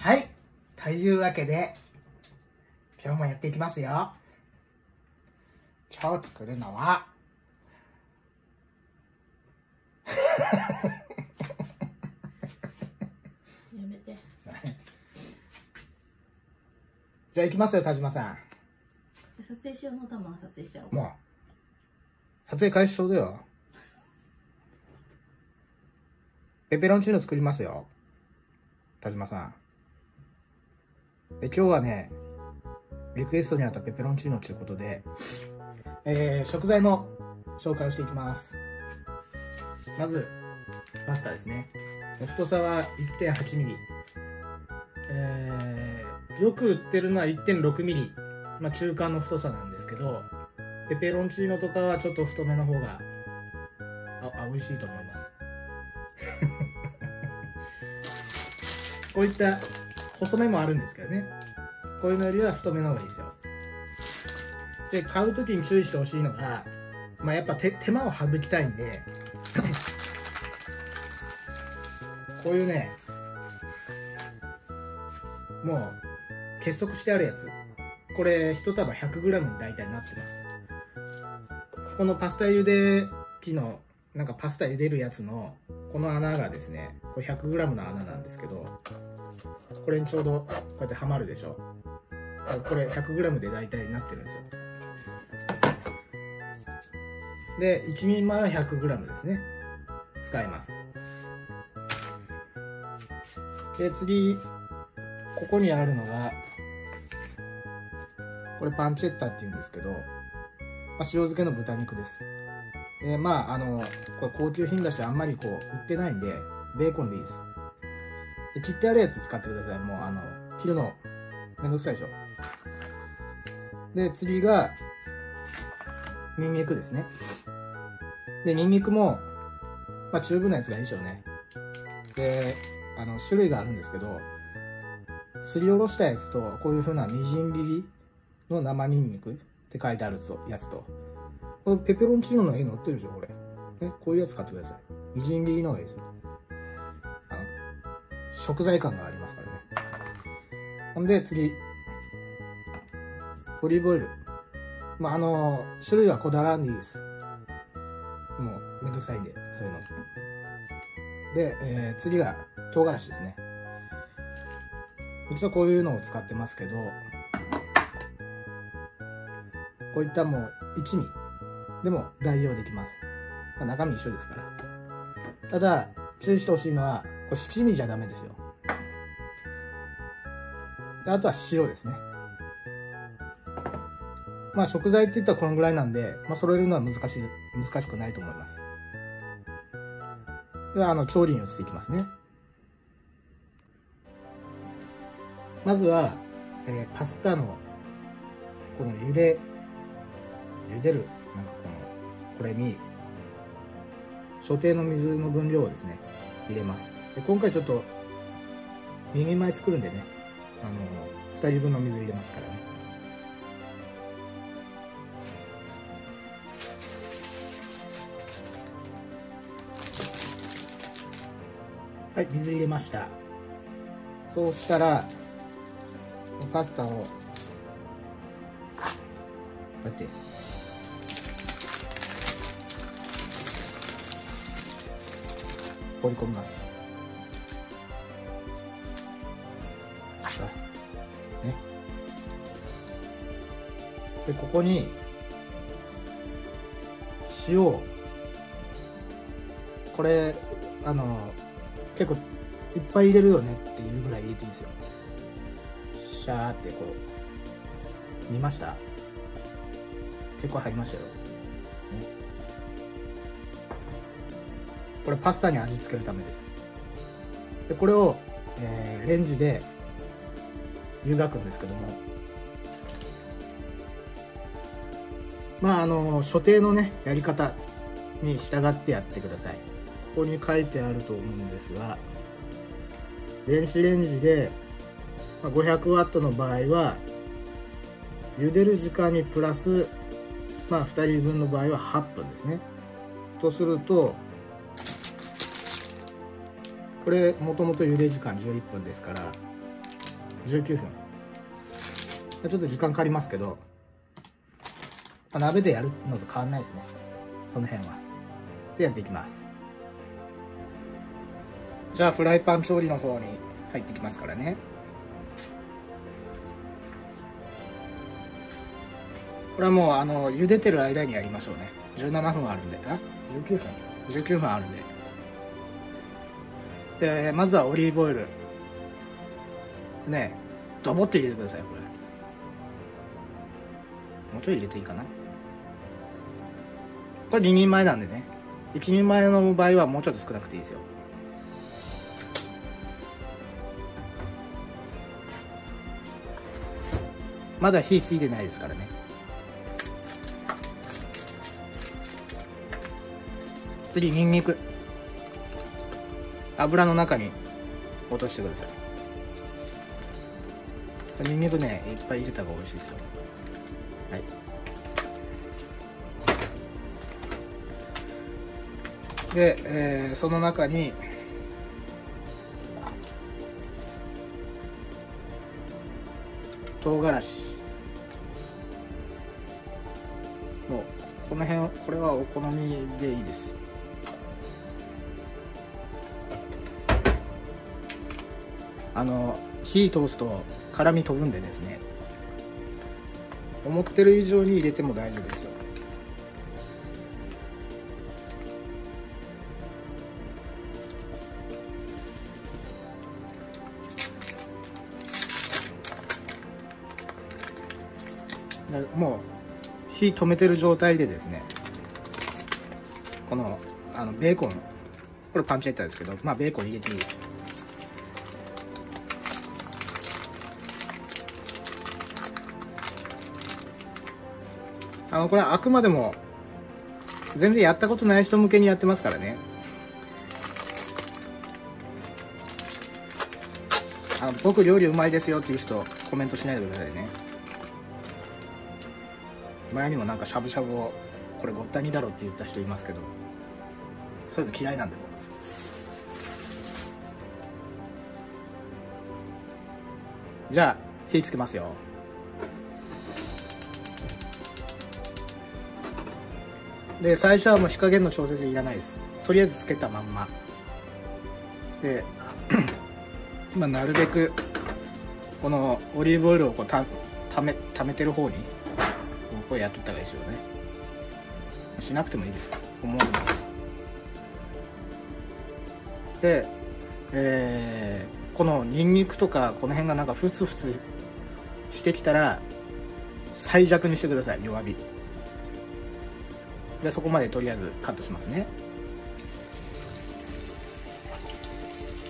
はい。というわけで、今日もやっていきますよ。今日作るのは、やめて。じゃあ行きますよ、田島さん。撮影しようのたま撮影しちゃおう。もう、撮影開始しようだよ。ペペロンチーノ作りますよ。田島さん。で、今日はね、リクエストにあったペペロンチーノということで、えー、食材の紹介をしていきます。まず、パスタですね。太さは1.8ミリ。えー、よく売ってるのは1.6ミリ。まあ中間の太さなんですけど、ペペロンチーノとかはちょっと太めの方が、あ、あ美味しいと思います。こういった細めもあるんですけどね。こういうのよりは太めの方がいいですよ。で買う時に注意してほしいのが、まあ、やっぱ手手間を省きたいんでこういうねもう結束してあるやつ。これ1束 100g に大体なってます。このパスタ茹で機のなんかパスタ茹でるやつのこの穴がですねこれ 100g の穴なんですけどこれにちょうどこうやってはまるでしょ？これ 100g で大体なってるんですよ。で1人前は 100g ですね。使います。で次ここにあるのがこれパンチェッタっていうんですけど、まあ、塩漬けの豚肉です。でまああのこれ高級品だしあんまりこう売ってないんでベーコンでいいです。で切ってあるやつ使ってください。もうあの切るのめんどくさいでしょ。で次がニンニクですね。でニンニクもまあチューブのやつがいいでしょうね。であの種類があるんですけどすりおろしたやつとこういう風なみじん切りの生ニンニクって書いてあるやつと。ペペロンチーノの絵載ってるでしょこれ。ねこういうやつ買ってください。みじん切りの方がいいですよ食材感がありますからね。ほんで、次。オリーブオイル。まあ、あの、種類はこだわらんでいいです。もう、めんどくさいんで、そういうの。で、えー、次が、唐辛子ですね。うちはこういうのを使ってますけど、こういったもう、一味でも代用できます。まあ、中身一緒ですから。ただ、注意してほしいのは、これ七味じゃダメですよ。あとは塩ですね。まあ食材って言ったらこのぐらいなんで、まあ揃えるのは難しい、難しくないと思います。では、あの、調理に移っていきますね。まずは、えー、パスタの、この茹で、茹でる、なんかこの、これに、所定の水の分量をですね、入れます。で今回ちょっと2人前作るんでね。あの2人分の水入れますからね。はい水入れました。そうしたらパスタをこうやって。放り込みます。でここに塩。これあの結構いっぱい入れるよねっていうぐらい入れていいですよ。シャーってこう見ました？結構入りましたよ、ね、これパスタに味付けるためです。でこれを、えー、レンジで湯がくんですけども。まああの所定のねやり方に従ってやってください。ここに書いてあると思うんですが電子レンジで 500W の場合は茹でる時間にプラスまあ2人分の場合は8分ですね。とするとこれもともと茹で時間11分ですから19分。ちょっと時間かかりますけど、まあ鍋でやるのと変わんないですね。その辺は。でやっていきます。じゃあフライパン調理の方に入っていきますからね。これはもうあの茹でてる間にやりましょうね。17分あるんで。あ？19分？19分あるんで。でまずはオリーブオイル。ねドボって入れてくださいこれ。もうちょい入れていいかな？これ2人前なんでね。1人前の場合はもうちょっと少なくていいですよ。まだ火ついてないですからね。次にんにく油の中に落としてください。にんにくねいっぱい入れた方が美味しいですよ。はい。で、えーその中に唐辛子。もうこの辺これはお好みでいいです。あの火通すと辛み飛ぶんでですね。思ってる以上に入れても大丈夫ですよ。もう火止めてる状態でですねこのあのベーコンこれパンチェッタですけどまあベーコン入れていいです。あのこれあくまでも全然やったことない人向けにやってますからね。あの僕料理うまいですよっていう人コメントしないでくださいね。前にもなんかしゃぶしゃぶをこれごったにだろって言った人いますけどそういうの嫌いなんで僕じゃあ火つけますよ。で最初はもう火加減の調節いらないです。とりあえずつけたまんま。で まあなるべくこのオリーブオイルをこうたためためてる方にこれやっとった方がいいですよね。しなくてもいいです。思うのですでえーこのニンニクとかこの辺がなんかフツフツしてきたら最弱にしてください弱火。でそこまでとりあえずカットしますね。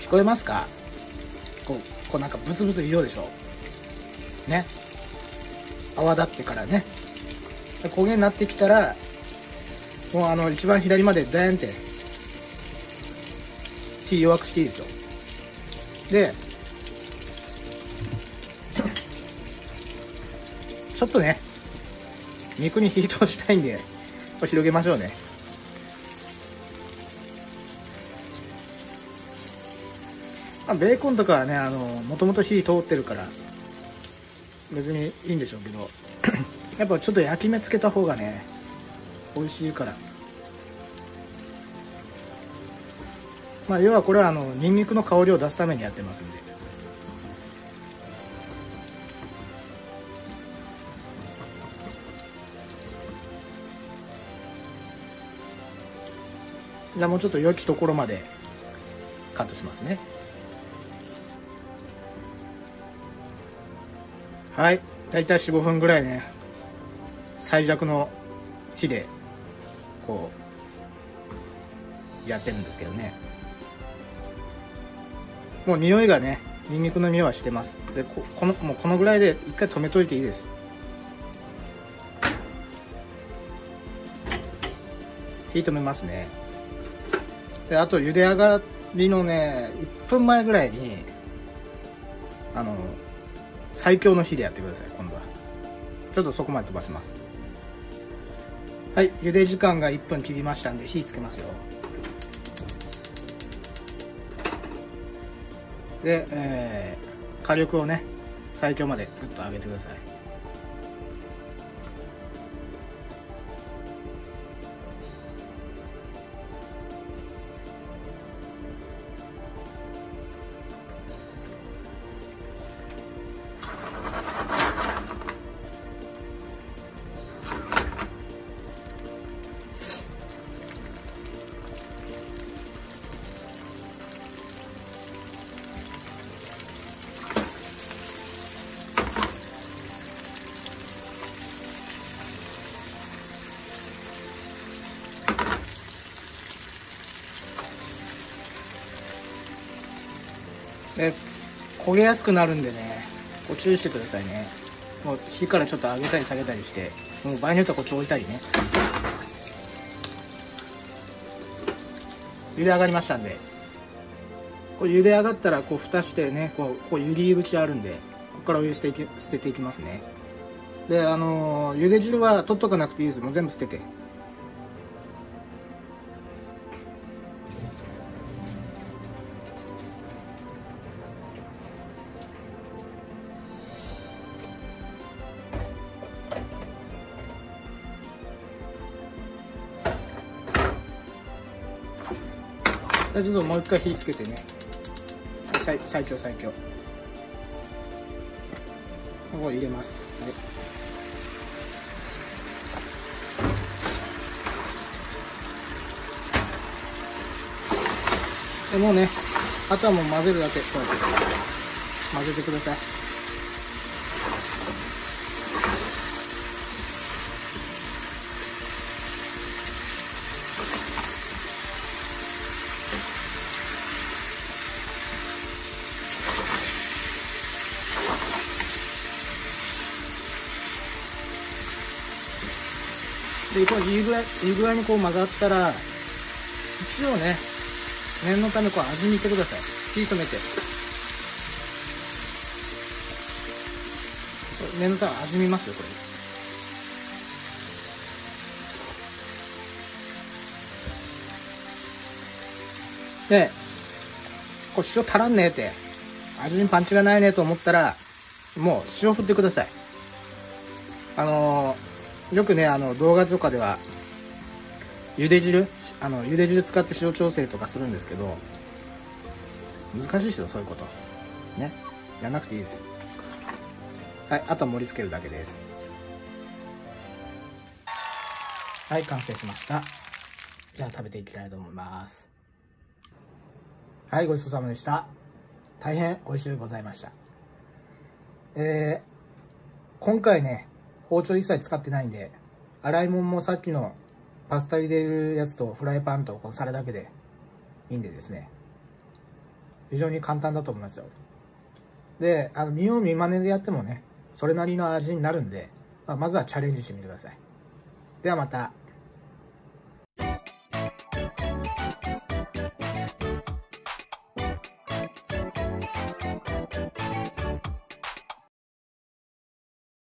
聞こえますか？こうこうなんかブツブツ言うでしょ。ね。泡立ってからね。焦げになってきたらもうあの一番左までダーンって火弱くしていいですよ。でちょっとね肉に火通したいんで広げましょうね。ベーコンとかはねあのもともと火通ってるから別にいいんでしょうけど。やっぱちょっと焼き目つけた方がね美味しいから。まあ要はこれはあのニンニクの香りを出すためにやってますんで。じゃあもうちょっと良きところまでカットしますね。はい。大体45分ぐらいね。最弱の火でこうやってるんですけどね。もう匂いがねニンニクの匂いはしてます。でこのもうこのぐらいで一回止めといていいです。火止めますね。であと茹で上がりのね1分前ぐらいにあの最強の火でやってください今度は。ちょっとそこまで飛ばします。はい茹で時間が1分切りましたんで火つけますよ。で、えー火力をね最強までグッと上げてください。で焦げやすくなるんでねこう注意してくださいね。もう火からちょっと上げたり下げたりしてもう場合によってはこっち置いたりね。茹で上がりましたんで。こう茹で上がったらこう蓋してねこうこう湯切り口あるんでここからお湯捨ていき捨てていきますね。であのー茹で汁は取っとかなくていいです。もう全部捨てて。ちょっともう一回火つけてね。最最強最強。ここ入れます。はい。でもうねあとはもう混ぜるだけ。こうやって。混ぜてください。でこういい具合いい具合にこう混ざったら一応ね念のためこう味見してください。火止めて。念のため味見ますよこれ。でこう塩足らんねえって味にパンチがないねと思ったらもう塩振ってください。あのーよくねあの動画とかでは茹で汁？あの茹で汁使って塩調整とかするんですけど難しいですよそういうこと。ね。やらなくていいです。はいあとは盛り付けるだけです。はい完成しました。じゃあ食べていきたいと思います。はいごちそうさまでした。大変美味しゅうございました。えー、今回ね包丁一切使ってないんで、洗い物もさっきのパスタ入れるやつとフライパンとこの皿だけでいいんでですね。非常に簡単だと思いますよ。で、あの、見よう見まねでやってもね、それなりの味になるんで、まあ、まずはチャレンジしてみてください。ではまた。